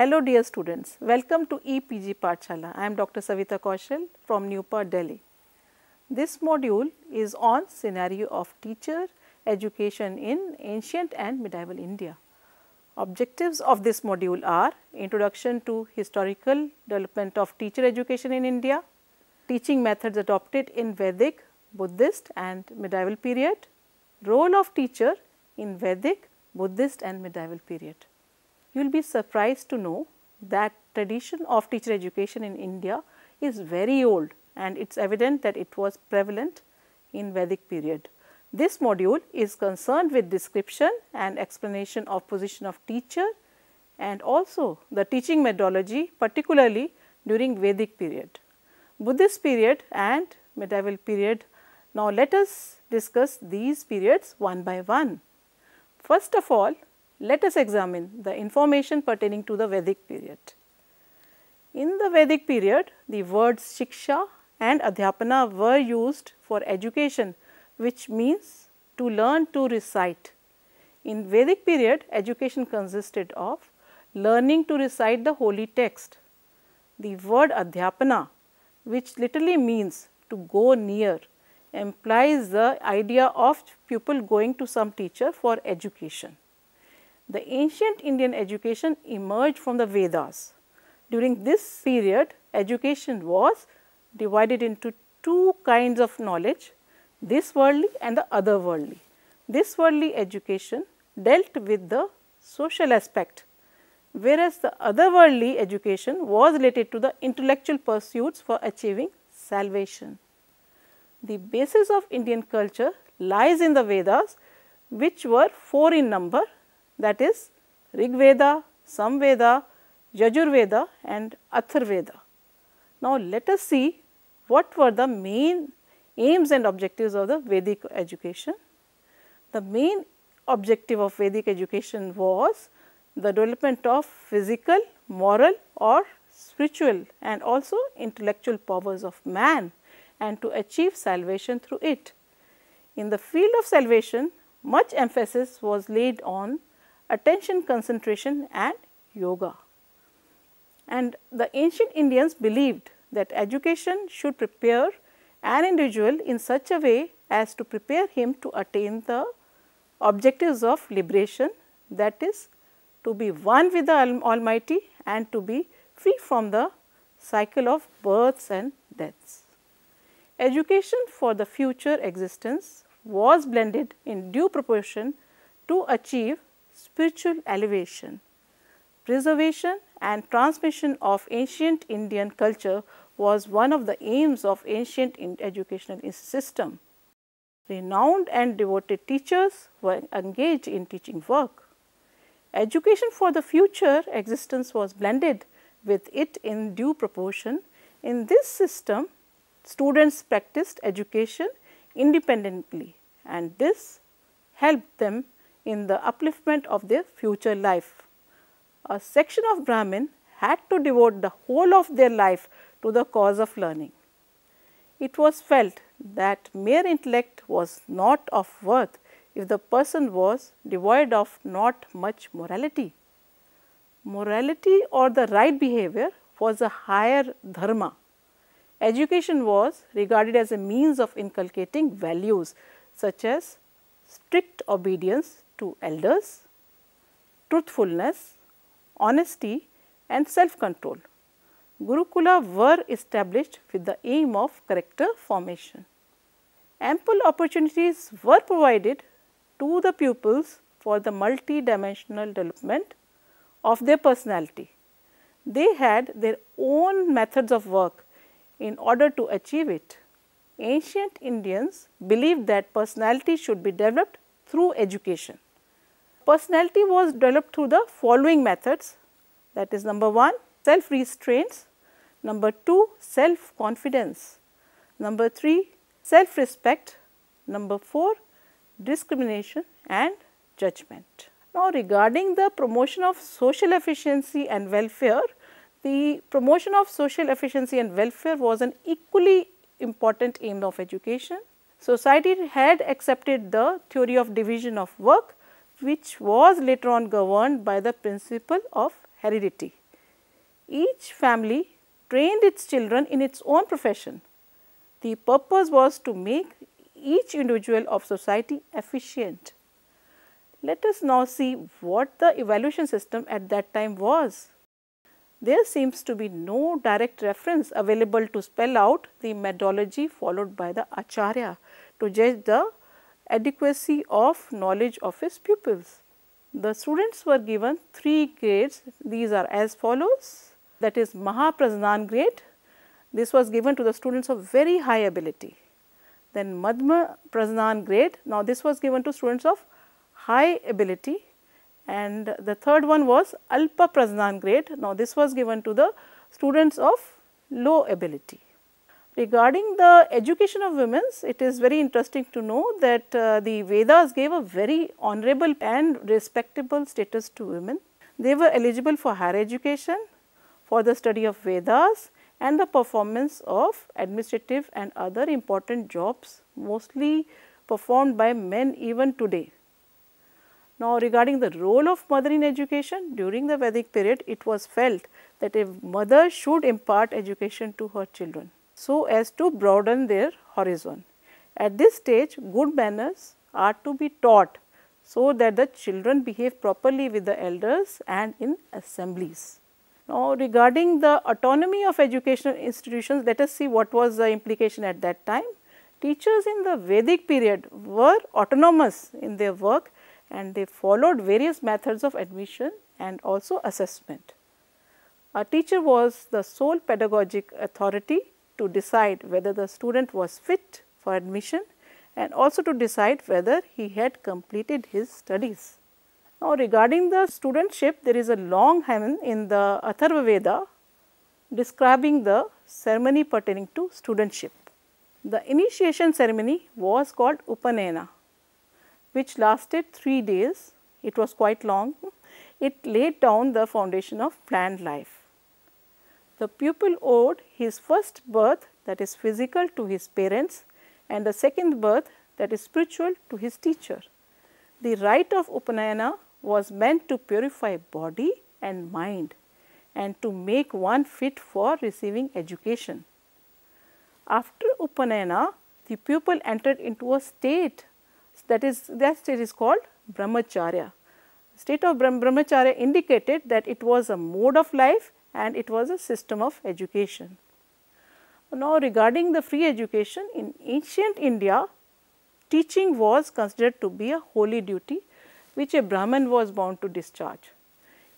Hello dear students, welcome to EPG Pathshala. I am Dr. Savita Kaushal from NUEPA, Delhi. This module is on scenario of teacher education in ancient and medieval India. Objectives of this module are introduction to historical development of teacher education in India, teaching methods adopted in Vedic, Buddhist and medieval period, role of teacher in Vedic, Buddhist and medieval period. You will be surprised to know that tradition of teacher education in India is very old and it is evident that it was prevalent in Vedic period. This module is concerned with description and explanation of position of teacher and also the teaching methodology particularly during Vedic period. Buddhist period and medieval period. Now, let us discuss these periods one by one. First of all, let us examine the information pertaining to the Vedic period. In the Vedic period, the words Shiksha and Adhyapana were used for education which means to learn to recite. In Vedic period, education consisted of learning to recite the holy text. The word Adhyapana which literally means to go near implies the idea of pupil going to some teacher for education. The ancient Indian education emerged from the Vedas. During this period, education was divided into two kinds of knowledge, this worldly and the other worldly. This worldly education dealt with the social aspect, whereas the otherworldly education was related to the intellectual pursuits for achieving salvation. The basis of Indian culture lies in the Vedas which were four in number that is Rig Veda, Samveda, Yajurveda and Atharveda. Now, let us see what were the main aims and objectives of the Vedic education. The main objective of Vedic education was the development of physical, moral or spiritual and also intellectual powers of man and to achieve salvation through it. In the field of salvation, much emphasis was laid on attention concentration and yoga. And the ancient Indians believed that education should prepare an individual in such a way as to prepare him to attain the objectives of liberation that is to be one with the Almighty and to be free from the cycle of births and deaths. Education for the future existence was blended in due proportion to achieve spiritual elevation. Preservation and transmission of ancient Indian culture was one of the aims of ancient educational system. Renowned and devoted teachers were engaged in teaching work. Education for the future existence was blended with it in due proportion. In this system, students practiced education independently and this helped them in the upliftment of their future life. A section of Brahmin had to devote the whole of their life to the cause of learning. It was felt that mere intellect was not of worth if the person was devoid of not much morality. Morality or the right behavior was a higher dharma. Education was regarded as a means of inculcating values such as strict obedience to elders, truthfulness, honesty and self-control. Gurukula were established with the aim of character formation. Ample opportunities were provided to the pupils for the multi-dimensional development of their personality. They had their own methods of work in order to achieve it. Ancient Indians believed that personality should be developed through education. Personality was developed through the following methods. That is number 1 self restraints, number 2 self confidence, number 3 self respect, number 4 discrimination and judgment. Now, regarding the promotion of social efficiency and welfare, the promotion of social efficiency and welfare was an equally important aim of education. Society had accepted the theory of division of work which was later on governed by the principle of heredity. Each family trained its children in its own profession. The purpose was to make each individual of society efficient. Let us now see what the evaluation system at that time was. There seems to be no direct reference available to spell out the methodology followed by the Acharya to judge the adequacy of knowledge of his pupils. The students were given three grades, these are as follows that is Mahaprajnan grade, this was given to the students of very high ability. Then Madhma Prajnan grade, now this was given to students of high ability and the third one was Alpa Prajnan grade, now this was given to the students of low ability. Regarding the education of women, it is very interesting to know that uh, the Vedas gave a very honorable and respectable status to women. They were eligible for higher education, for the study of Vedas and the performance of administrative and other important jobs mostly performed by men even today. Now, regarding the role of mother in education during the Vedic period, it was felt that a mother should impart education to her children so as to broaden their horizon. At this stage, good manners are to be taught so that the children behave properly with the elders and in assemblies. Now, regarding the autonomy of educational institutions, let us see what was the implication at that time. Teachers in the Vedic period were autonomous in their work and they followed various methods of admission and also assessment. A teacher was the sole pedagogic authority to decide whether the student was fit for admission and also to decide whether he had completed his studies. Now, regarding the studentship, there is a long hymn in the Atharva Veda describing the ceremony pertaining to studentship. The initiation ceremony was called Upanayana, which lasted 3 days. It was quite long. It laid down the foundation of planned life. The pupil owed his first birth that is physical to his parents and the second birth that is spiritual to his teacher. The rite of Upanayana was meant to purify body and mind and to make one fit for receiving education. After Upanayana, the pupil entered into a state that is that state is called Brahmacharya. State of Brahmacharya indicated that it was a mode of life and it was a system of education. Now, regarding the free education in ancient India, teaching was considered to be a holy duty which a Brahman was bound to discharge.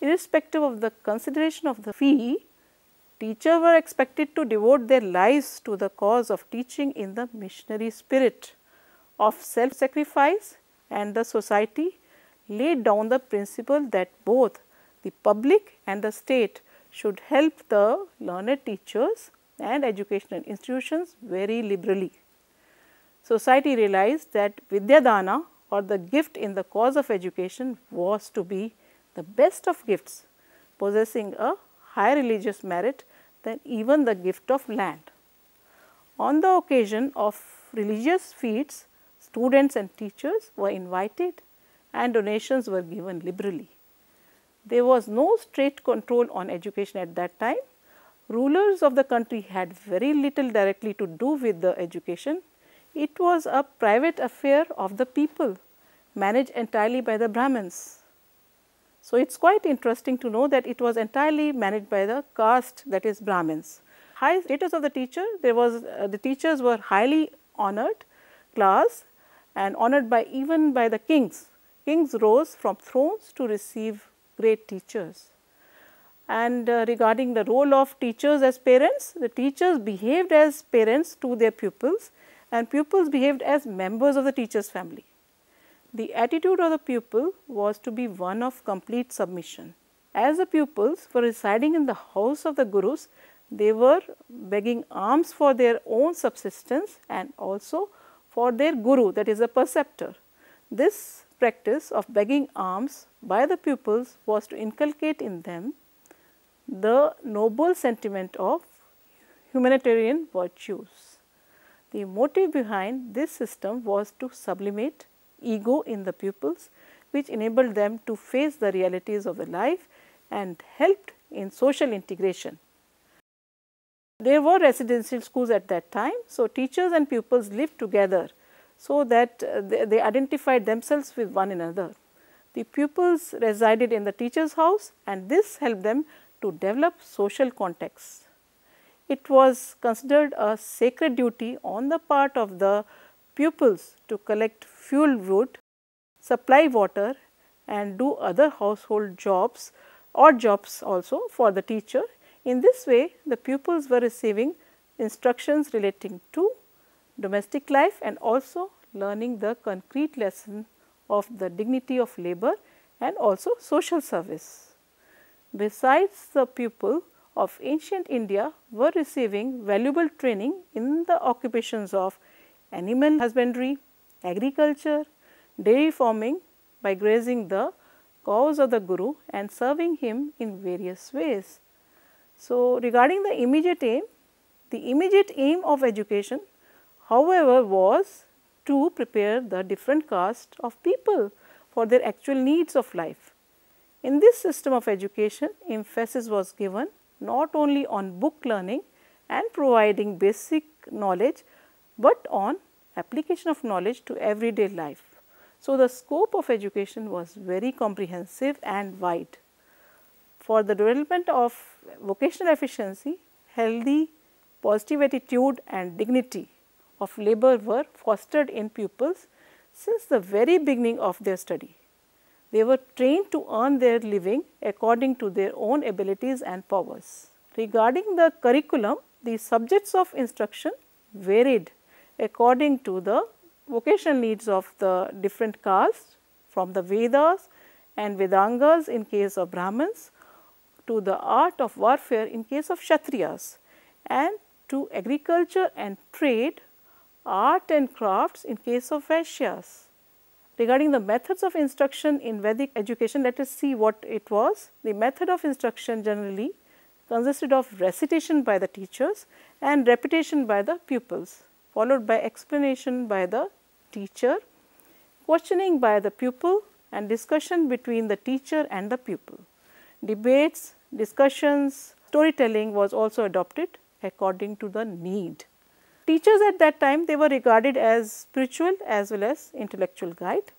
Irrespective of the consideration of the fee, teachers were expected to devote their lives to the cause of teaching in the missionary spirit of self-sacrifice and the society laid down the principle that both the public and the state should help the learned teachers and educational institutions very liberally. Society realized that Vidyadana or the gift in the cause of education was to be the best of gifts, possessing a higher religious merit than even the gift of land. On the occasion of religious feats, students and teachers were invited and donations were given liberally. There was no state control on education at that time. Rulers of the country had very little directly to do with the education. It was a private affair of the people managed entirely by the Brahmins. So, it is quite interesting to know that it was entirely managed by the caste that is Brahmins. High status of the teacher, there was uh, the teachers were highly honored class and honored by even by the kings. Kings rose from thrones to receive great teachers. And uh, regarding the role of teachers as parents, the teachers behaved as parents to their pupils and pupils behaved as members of the teacher's family. The attitude of the pupil was to be one of complete submission. As the pupils were residing in the house of the gurus, they were begging alms for their own subsistence and also for their guru that is a preceptor. This practice of begging alms by the pupils was to inculcate in them the noble sentiment of humanitarian virtues. The motive behind this system was to sublimate ego in the pupils which enabled them to face the realities of the life and helped in social integration. There were residential schools at that time, so teachers and pupils lived together so that uh, they, they identified themselves with one another. The pupils resided in the teacher's house and this helped them to develop social contacts. It was considered a sacred duty on the part of the pupils to collect fuel wood, supply water and do other household jobs or jobs also for the teacher. In this way, the pupils were receiving instructions relating to domestic life and also learning the concrete lesson of the dignity of labor and also social service. Besides the pupil of ancient India were receiving valuable training in the occupations of animal husbandry, agriculture, dairy farming by grazing the cows of the Guru and serving him in various ways. So, regarding the immediate aim, the immediate aim of education however was to prepare the different caste of people for their actual needs of life. In this system of education, emphasis was given not only on book learning and providing basic knowledge, but on application of knowledge to everyday life. So, the scope of education was very comprehensive and wide. For the development of vocational efficiency, healthy, positive attitude and dignity of labor were fostered in pupils since the very beginning of their study. They were trained to earn their living according to their own abilities and powers. Regarding the curriculum, the subjects of instruction varied according to the vocational needs of the different castes from the Vedas and Vedangas in case of Brahmins to the art of warfare in case of Kshatriyas and to agriculture and trade, art and crafts in case of Vaishyas. Regarding the methods of instruction in Vedic education, let us see what it was. The method of instruction generally consisted of recitation by the teachers and repetition by the pupils, followed by explanation by the teacher, questioning by the pupil and discussion between the teacher and the pupil. Debates, discussions, storytelling was also adopted according to the need. Teachers at that time they were regarded as spiritual as well as intellectual guide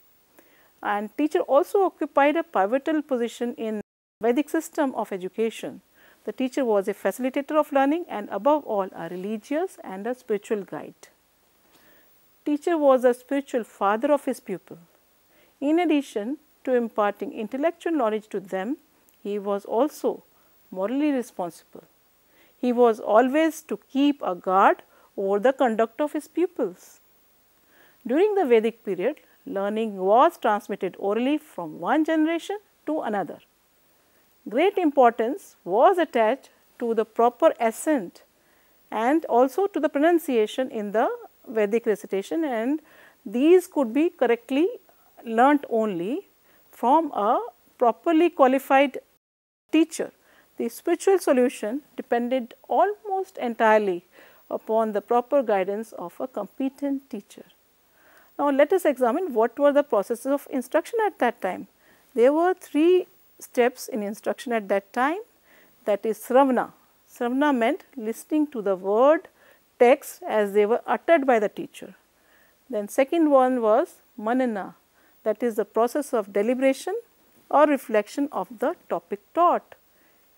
and teacher also occupied a pivotal position in Vedic system of education. The teacher was a facilitator of learning and above all a religious and a spiritual guide. Teacher was a spiritual father of his pupil. In addition to imparting intellectual knowledge to them, he was also morally responsible. He was always to keep a guard over the conduct of his pupils. During the Vedic period, learning was transmitted orally from one generation to another. Great importance was attached to the proper accent and also to the pronunciation in the Vedic recitation and these could be correctly learnt only from a properly qualified teacher. The spiritual solution depended almost entirely upon the proper guidance of a competent teacher. Now, let us examine what were the processes of instruction at that time. There were three steps in instruction at that time that is Sravana. Sravana meant listening to the word text as they were uttered by the teacher. Then second one was Manana that is the process of deliberation or reflection of the topic taught.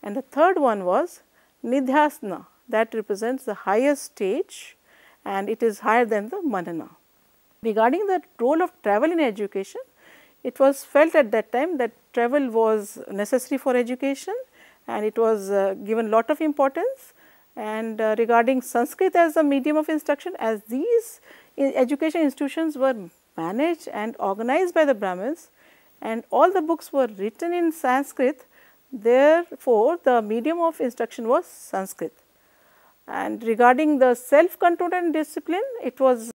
And the third one was Nidhyasana that represents the highest stage and it is higher than the manana. Regarding the role of travel in education, it was felt at that time that travel was necessary for education and it was uh, given lot of importance and uh, regarding Sanskrit as a medium of instruction as these education institutions were managed and organized by the Brahmins and all the books were written in Sanskrit therefore, the medium of instruction was Sanskrit. And regarding the self control and discipline, it was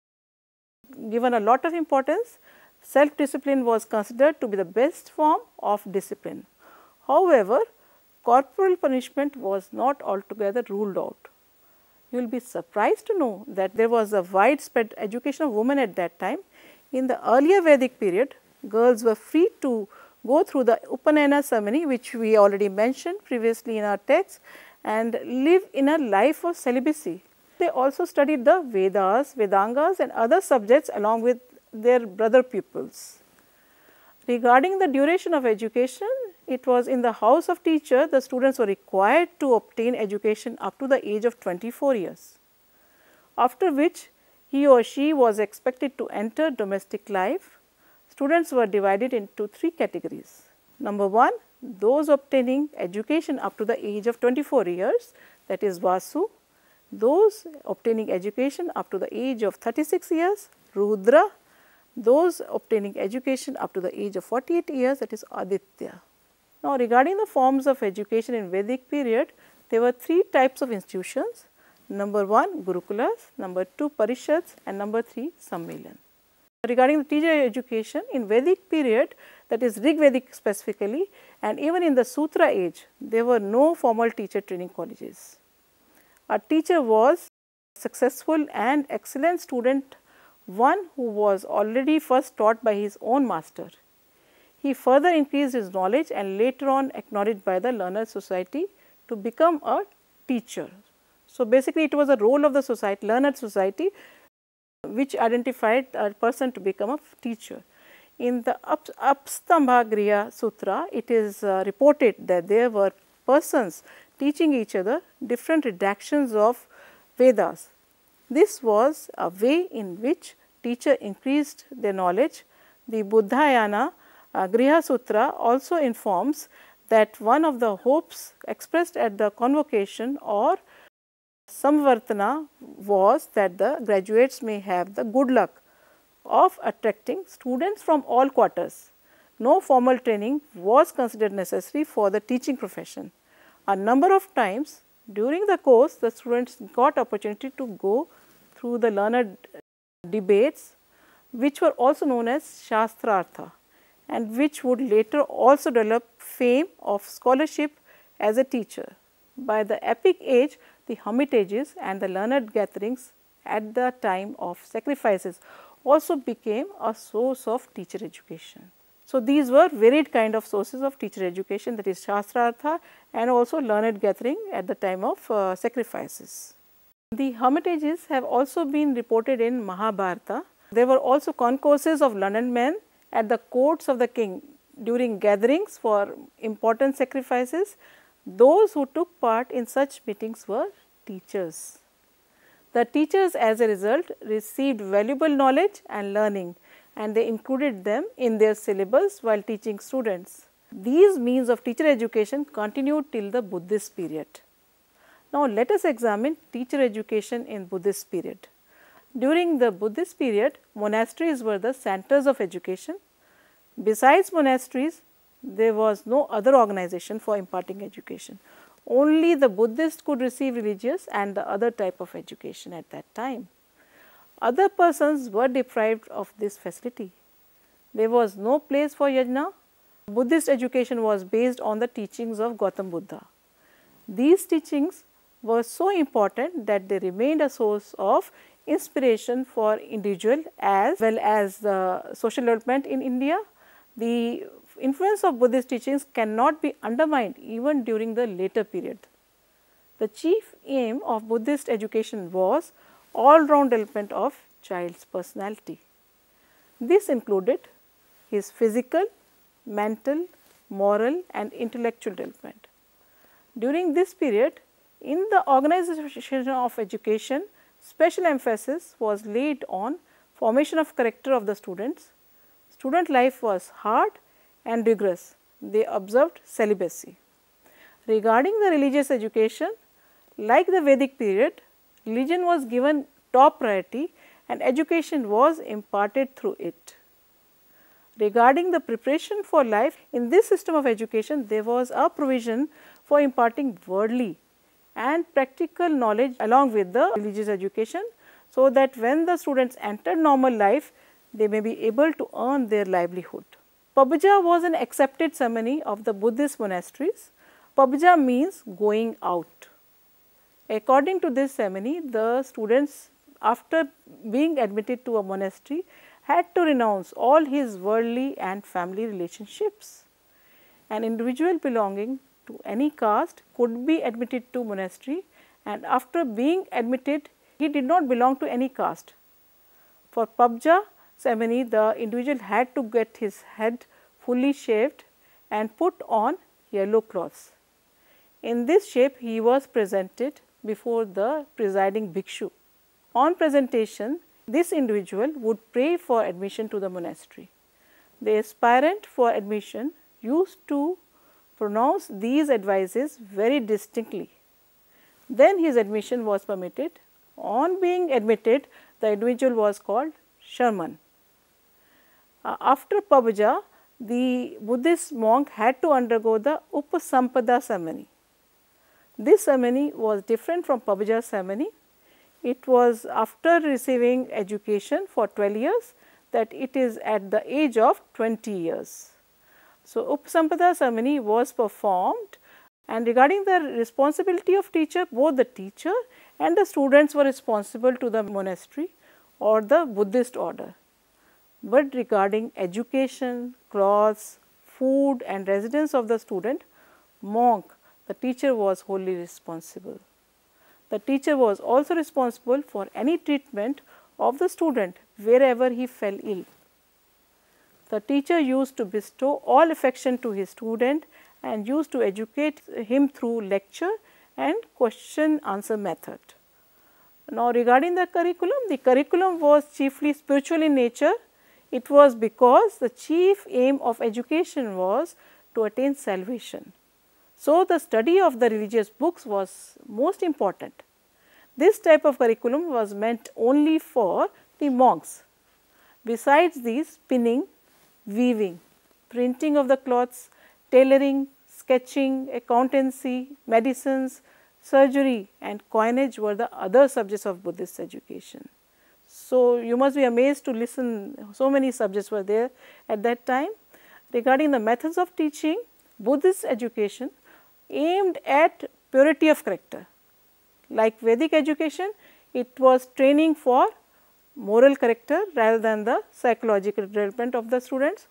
given a lot of importance. Self discipline was considered to be the best form of discipline. However, corporal punishment was not altogether ruled out. You will be surprised to know that there was a widespread education of women at that time. In the earlier Vedic period, girls were free to go through the Upanayana ceremony which we already mentioned previously in our text and live in a life of celibacy. They also studied the Vedas, Vedangas and other subjects along with their brother pupils. Regarding the duration of education, it was in the house of teacher the students were required to obtain education up to the age of 24 years, after which he or she was expected to enter domestic life. Students were divided into three categories. Number 1, those obtaining education up to the age of 24 years that is Vasu, those obtaining education up to the age of 36 years Rudra those obtaining education up to the age of 48 years that is Aditya. Now regarding the forms of education in Vedic period, there were three types of institutions. Number 1 Gurukulas, number 2 Parishads and number 3 Sammelan. Regarding the teacher education in Vedic period that is Rig Vedic specifically and even in the Sutra age there were no formal teacher training colleges. A teacher was successful and excellent student one who was already first taught by his own master. He further increased his knowledge and later on acknowledged by the learned society to become a teacher. So, basically it was a role of the society, learned society which identified a person to become a teacher. In the Up, Sutra, it is uh, reported that there were persons teaching each other different redactions of Vedas this was a way in which teacher increased their knowledge. The Baudhayana uh, Griha Sutra also informs that one of the hopes expressed at the convocation or samvartana was that the graduates may have the good luck of attracting students from all quarters. No formal training was considered necessary for the teaching profession. A number of times during the course, the students got opportunity to go through the learned debates which were also known as Shastrartha and which would later also develop fame of scholarship as a teacher. By the epic age, the hermitages and the learned gatherings at the time of sacrifices also became a source of teacher education. So, these were varied kind of sources of teacher education that is Shastrartha and also learned gathering at the time of uh, sacrifices. The hermitages have also been reported in Mahabharata. There were also concourses of learned men at the courts of the king during gatherings for important sacrifices. Those who took part in such meetings were teachers. The teachers as a result received valuable knowledge and learning and they included them in their syllabus while teaching students. These means of teacher education continued till the Buddhist period. Now, let us examine teacher education in Buddhist period. During the Buddhist period, monasteries were the centers of education. Besides monasteries, there was no other organization for imparting education. Only the Buddhists could receive religious and the other type of education at that time. Other persons were deprived of this facility. There was no place for yajna. Buddhist education was based on the teachings of Gautam Buddha. These teachings were so important that they remained a source of inspiration for individual as well as the social development in India. The influence of Buddhist teachings cannot be undermined even during the later period. The chief aim of Buddhist education was all round development of child's personality. This included his physical, mental, moral and intellectual development. During this period, in the organization of education, special emphasis was laid on formation of character of the students. Student life was hard and rigorous. They observed celibacy. Regarding the religious education, like the Vedic period, religion was given top priority and education was imparted through it. Regarding the preparation for life, in this system of education, there was a provision for imparting worldly and practical knowledge along with the religious education so that when the students enter normal life they may be able to earn their livelihood. Pabja was an accepted ceremony of the Buddhist monasteries. Pabja means going out. According to this ceremony, the students after being admitted to a monastery had to renounce all his worldly and family relationships. an individual belonging to any caste could be admitted to monastery and after being admitted he did not belong to any caste. For Pabja ceremony the individual had to get his head fully shaved and put on yellow cloths. In this shape he was presented before the presiding bhikshu. On presentation this individual would pray for admission to the monastery. The aspirant for admission used to pronounce these advices very distinctly. Then his admission was permitted. On being admitted, the individual was called Sharman. Uh, after Pabja, the Buddhist monk had to undergo the Upasampada ceremony. This ceremony was different from Pabja ceremony. It was after receiving education for 12 years that it is at the age of 20 years. So, Upasampada ceremony was performed and regarding the responsibility of teacher, both the teacher and the students were responsible to the monastery or the Buddhist order. But regarding education, clothes, food and residence of the student, monk, the teacher was wholly responsible. The teacher was also responsible for any treatment of the student wherever he fell ill. The teacher used to bestow all affection to his student and used to educate him through lecture and question answer method. Now, regarding the curriculum, the curriculum was chiefly spiritual in nature. It was because the chief aim of education was to attain salvation. So, the study of the religious books was most important. This type of curriculum was meant only for the monks. Besides these, spinning, weaving, printing of the cloths, tailoring, sketching, accountancy, medicines, surgery and coinage were the other subjects of Buddhist education. So, you must be amazed to listen so many subjects were there at that time. Regarding the methods of teaching, Buddhist education aimed at purity of character. Like Vedic education, it was training for moral character rather than the psychological development of the students.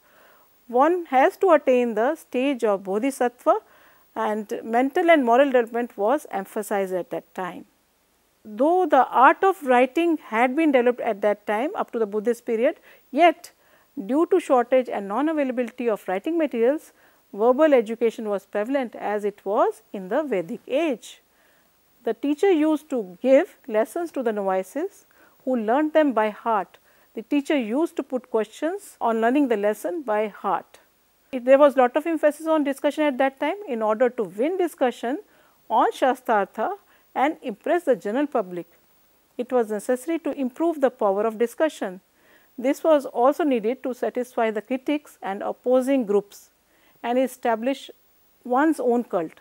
One has to attain the stage of bodhisattva and mental and moral development was emphasized at that time. Though the art of writing had been developed at that time up to the Buddhist period, yet due to shortage and non-availability of writing materials, verbal education was prevalent as it was in the Vedic age. The teacher used to give lessons to the novices who learned them by heart. The teacher used to put questions on learning the lesson by heart. It, there was lot of emphasis on discussion at that time in order to win discussion on Shastrartha and impress the general public. It was necessary to improve the power of discussion. This was also needed to satisfy the critics and opposing groups and establish one's own cult.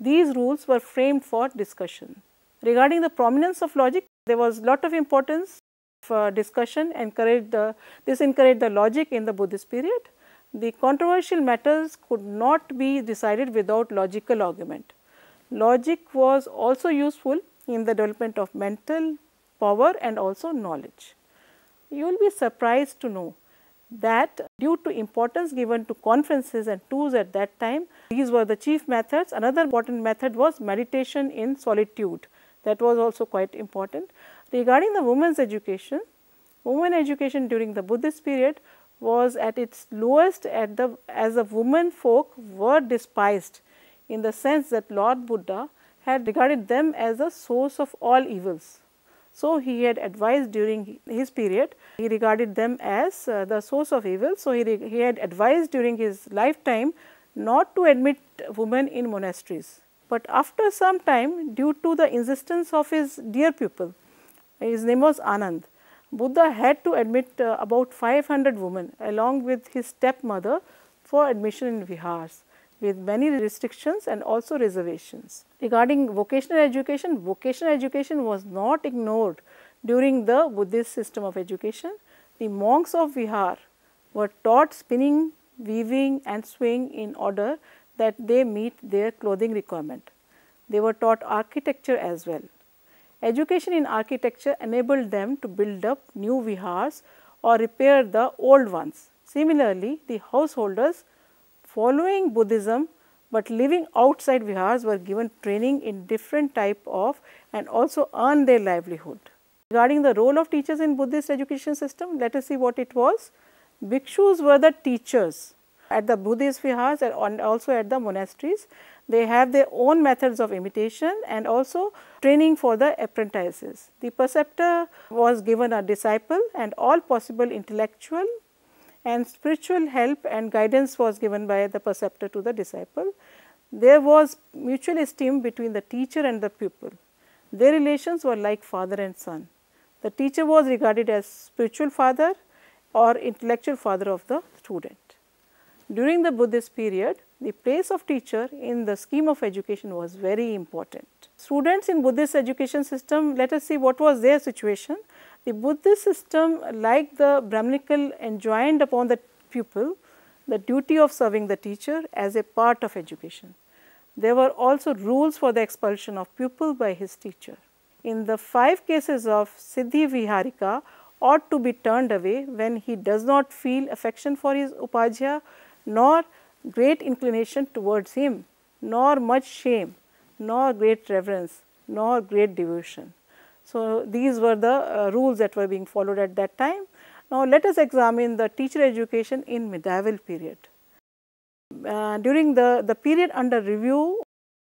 These rules were framed for discussion. Regarding the prominence of logic, there was lot of importance for discussion, encouraged the, this encouraged the logic in the Buddhist period. The controversial matters could not be decided without logical argument. Logic was also useful in the development of mental power and also knowledge. You will be surprised to know that due to importance given to conferences and tours at that time, these were the chief methods. Another important method was meditation in solitude that was also quite important. Regarding the women's education, women education during the Buddhist period was at its lowest at the as the women folk were despised in the sense that Lord Buddha had regarded them as a source of all evils. So, he had advised during his period, he regarded them as uh, the source of evil. So, he, he had advised during his lifetime not to admit women in monasteries. But after some time due to the insistence of his dear pupil, his name was Anand, Buddha had to admit uh, about 500 women along with his stepmother for admission in vihars with many restrictions and also reservations. Regarding vocational education, vocational education was not ignored during the Buddhist system of education. The monks of Vihar were taught spinning, weaving and sewing in order that they meet their clothing requirement. They were taught architecture as well. Education in architecture enabled them to build up new vihars or repair the old ones. Similarly, the householders following Buddhism but living outside vihars were given training in different type of and also earn their livelihood. Regarding the role of teachers in Buddhist education system, let us see what it was. Bhikshus were the teachers at the Buddhist vihars and also at the monasteries. They have their own methods of imitation and also training for the apprentices. The preceptor was given a disciple and all possible intellectual and spiritual help and guidance was given by the preceptor to the disciple. There was mutual esteem between the teacher and the pupil. Their relations were like father and son. The teacher was regarded as spiritual father or intellectual father of the student. During the Buddhist period, the place of teacher in the scheme of education was very important. Students in Buddhist education system, let us see what was their situation. The Buddhist system like the Brahminical enjoined upon the pupil the duty of serving the teacher as a part of education. There were also rules for the expulsion of pupil by his teacher. In the five cases of Siddhi Viharika ought to be turned away when he does not feel affection for his Upadhyaya nor great inclination towards him, nor much shame, nor great reverence, nor great devotion. So, these were the uh, rules that were being followed at that time. Now, let us examine the teacher education in medieval period. Uh, during the, the period under review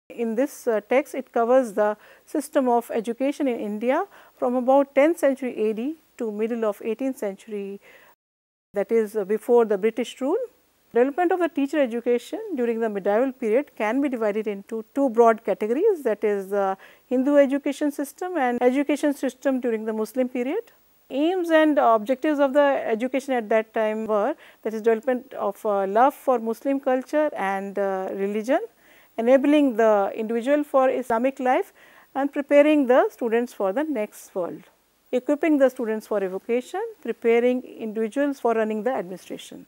in this uh, text, it covers the system of education in India from about 10th century AD to middle of 18th century that is uh, before the British rule Development of the teacher education during the medieval period can be divided into two broad categories that is the Hindu education system and education system during the Muslim period. Aims and objectives of the education at that time were that is development of uh, love for Muslim culture and uh, religion, enabling the individual for Islamic life and preparing the students for the next world, equipping the students for evocation, preparing individuals for running the administration.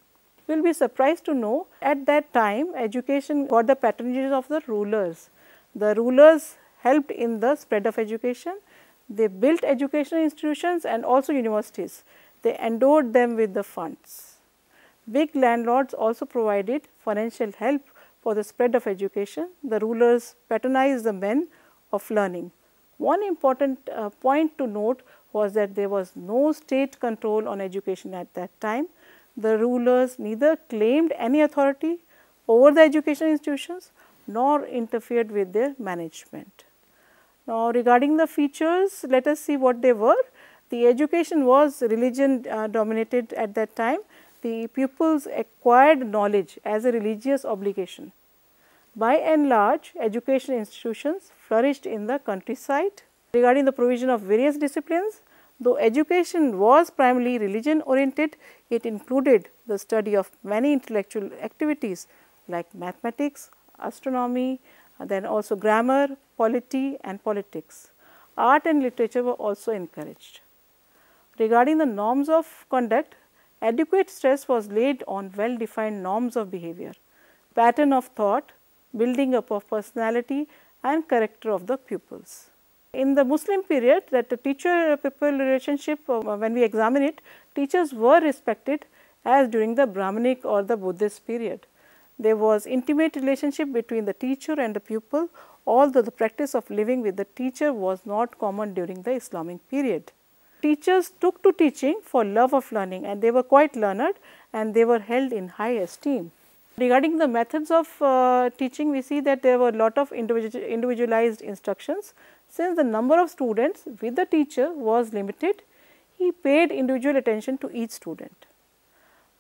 Will be surprised to know at that time education got the patronage of the rulers. The rulers helped in the spread of education. They built educational institutions and also universities. They endowed them with the funds. Big landlords also provided financial help for the spread of education. The rulers patronized the men of learning. One important uh, point to note was that there was no state control on education at that time the rulers neither claimed any authority over the educational institutions nor interfered with their management. Now, regarding the features, let us see what they were. The education was religion uh, dominated at that time. The pupils acquired knowledge as a religious obligation. By and large, education institutions flourished in the countryside. Regarding the provision of various disciplines, Though education was primarily religion oriented, it included the study of many intellectual activities like mathematics, astronomy, then also grammar, polity and politics. Art and literature were also encouraged. Regarding the norms of conduct, adequate stress was laid on well defined norms of behavior, pattern of thought, building up of personality and character of the pupils. In the Muslim period that the teacher pupil relationship uh, when we examine it, teachers were respected as during the Brahmanic or the Buddhist period. There was intimate relationship between the teacher and the pupil although the practice of living with the teacher was not common during the Islamic period. Teachers took to teaching for love of learning and they were quite learned and they were held in high esteem. Regarding the methods of uh, teaching, we see that there were a lot of individualized instructions since the number of students with the teacher was limited, he paid individual attention to each student.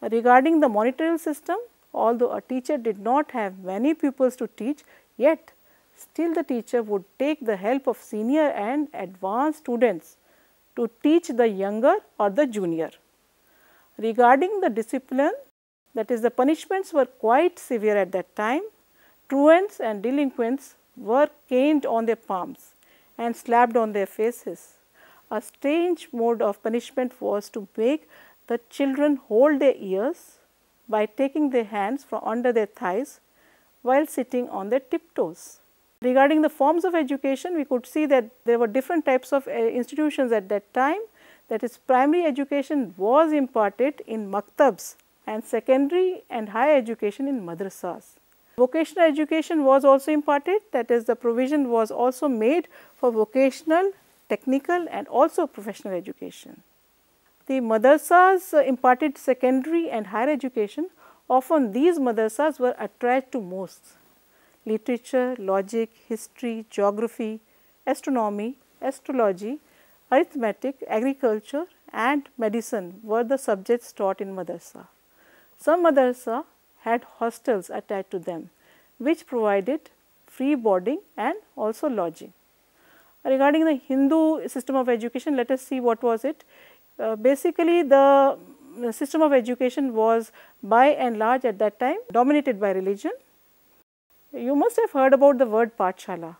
Regarding the monitorial system, although a teacher did not have many pupils to teach, yet still the teacher would take the help of senior and advanced students to teach the younger or the junior. Regarding the discipline, that is the punishments were quite severe at that time. Truants and delinquents were caned on their palms and slapped on their faces. A strange mode of punishment was to make the children hold their ears by taking their hands from under their thighs while sitting on their tiptoes. Regarding the forms of education, we could see that there were different types of uh, institutions at that time. That is, primary education was imparted in maktabs and secondary and higher education in madrasas. Vocational education was also imparted that is the provision was also made for vocational, technical and also professional education. The madrasas uh, imparted secondary and higher education often these madrasas were attached to mosques. Literature, logic, history, geography, astronomy, astrology, arithmetic, agriculture and medicine were the subjects taught in madrasa. Some madrasa had hostels attached to them which provided free boarding and also lodging. Regarding the Hindu system of education, let us see what was it. Uh, basically, the system of education was by and large at that time dominated by religion. You must have heard about the word Pathshala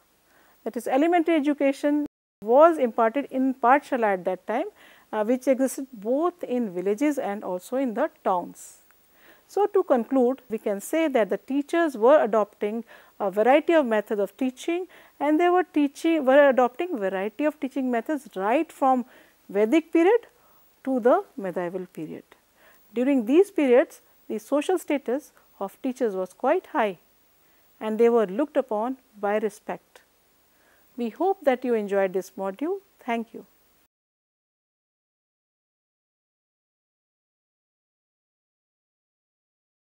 that is elementary education was imparted in Pathshala at that time uh, which existed both in villages and also in the towns. So, to conclude we can say that the teachers were adopting a variety of methods of teaching and they were teaching were adopting variety of teaching methods right from Vedic period to the medieval period. During these periods the social status of teachers was quite high and they were looked upon by respect. We hope that you enjoyed this module. Thank you.